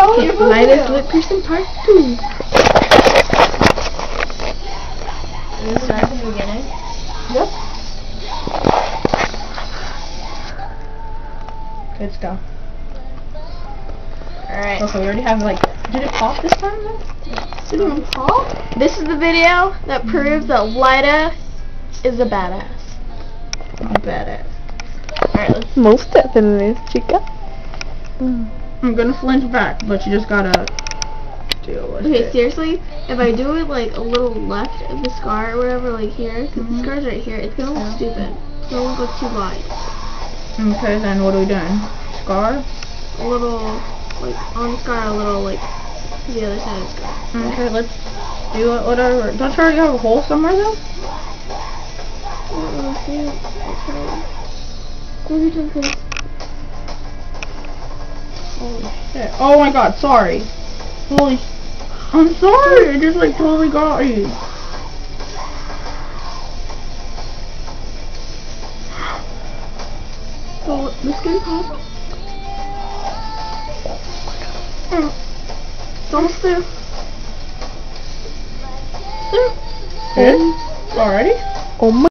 Oh, How was you supposed to Lighted do? lip piercing part two. Is this start from the beginning? Yep. Good stuff. Alright. Okay, we already have like. Did it pop this time? Though? Did it pop? This is the video that proves that Laida is a badass. I'm badass. Alright, let's Most definitely, chica. Mm. I'm gonna flinch back, but you just gotta deal with Okay, it. seriously, if I do it like a little left of the scar or whatever, like here, because the mm-hmm. scar's right here, it's gonna look oh. stupid. It's gonna look too wide. Okay, then what are we doing? Scar? A little, like, on the scar, a little, like, to the other side of the scar. Okay, let's do it. Whatever. Don't you already have a hole somewhere though? Oh, I don't shit. Oh my god, sorry. Holy I'm sorry, I just like totally got you. So, this guy popped. Hmm. It's almost there. There. Hmm. Eh? Good? Already? Oh my